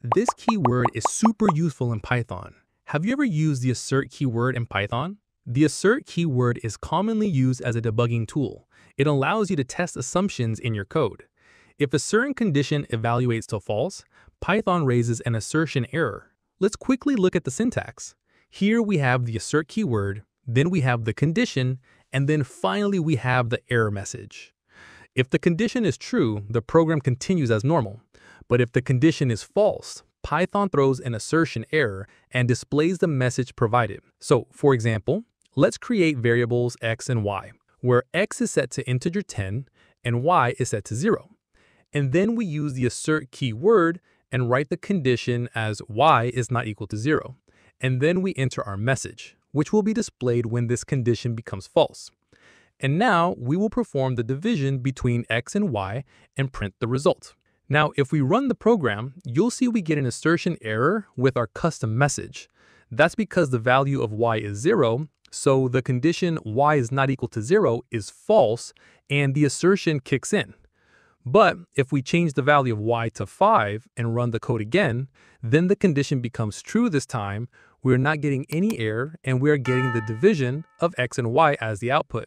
This keyword is super useful in Python. Have you ever used the assert keyword in Python? The assert keyword is commonly used as a debugging tool. It allows you to test assumptions in your code. If a certain condition evaluates to false, Python raises an assertion error. Let's quickly look at the syntax. Here we have the assert keyword, then we have the condition, and then finally we have the error message. If the condition is true, the program continues as normal. But if the condition is false, Python throws an assertion error and displays the message provided. So, for example, let's create variables x and y, where x is set to integer 10 and y is set to 0. And then we use the assert keyword and write the condition as y is not equal to 0. And then we enter our message, which will be displayed when this condition becomes false. And now we will perform the division between x and y and print the result. Now, if we run the program, you'll see we get an assertion error with our custom message. That's because the value of y is 0, so the condition y is not equal to 0 is false, and the assertion kicks in. But if we change the value of y to 5 and run the code again, then the condition becomes true this time, we're not getting any error, and we're getting the division of x and y as the output.